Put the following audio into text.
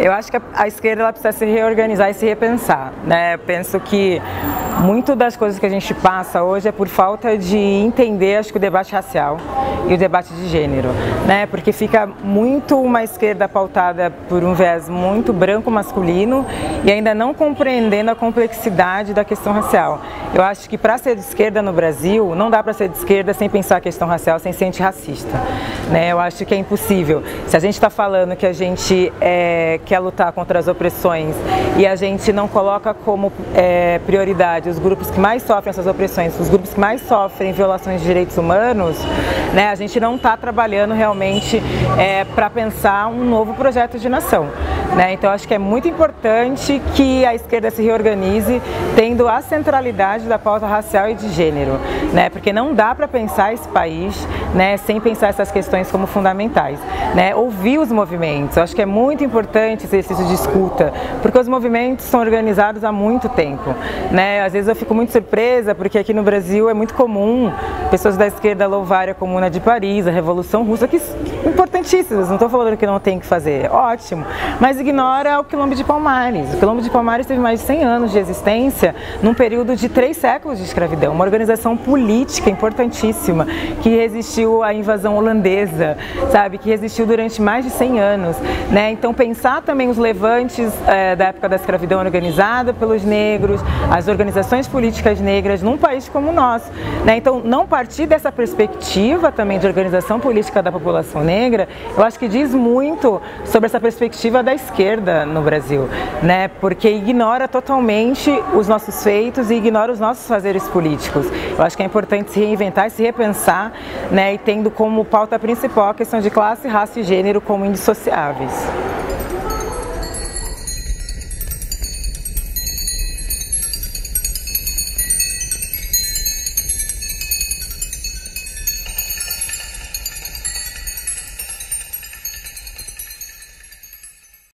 Eu acho que a, esquerda ela precisa se reorganizar e se repensar. Né? Eu penso que muito das coisas que a gente passa hoje é por falta de entender, acho que o debate racial e o debate de gênero, né? Porque fica muito uma esquerda pautada por um viés muito branco masculino e ainda não compreendendo a complexidade da questão racial. Eu acho que para ser de esquerda no Brasil, não dá para ser de esquerda sem pensar a questão racial, sem ser antirracista. Né? Eu acho que é impossível. Se a gente está falando que a gente é, quer lutar contra as opressões e a gente não coloca como é, prioridade os grupos que mais sofrem essas opressões, os grupos que mais sofrem violações de direitos humanos, né, a gente não está trabalhando realmente é, para pensar um novo projeto de nação. Né? Então acho que é muito importante que a esquerda se reorganize tendo a centralidade da pauta racial e de gênero, né? porque não dá para pensar esse país né, sem pensar essas questões como fundamentais. Né? Ouvir os movimentos, acho que é muito importante esse exercício de escuta, porque os movimentos são organizados há muito tempo. Né? Às vezes eu fico muito surpresa, porque aqui no Brasil é muito comum pessoas da esquerda louvarem a Comuna de Paris, a Revolução Russa, que importantíssimas, não estou falando que não tem que fazer, ótimo, mas ignora o Quilombo de Palmares. O Quilombo de Palmares teve mais de 100 anos de existência num período de três séculos de escravidão, uma organização política importantíssima que resistiu à invasão holandesa, sabe, que resistiu durante mais de 100 anos. Né? Então pensar também os levantes é, da época da escravidão organizada pelos negros, as organizações políticas negras num país como o nosso. Né? Então não partir dessa perspectiva também de organização política da população negra, eu acho que diz muito sobre essa perspectiva da esquerda no Brasil, né? Porque ignora totalmente os nossos feitos e ignora os nossos fazeres políticos. Eu acho que é importante se reinventar se repensar, né? E tendo como pauta principal a questão de classe, raça e gênero como indissociáveis.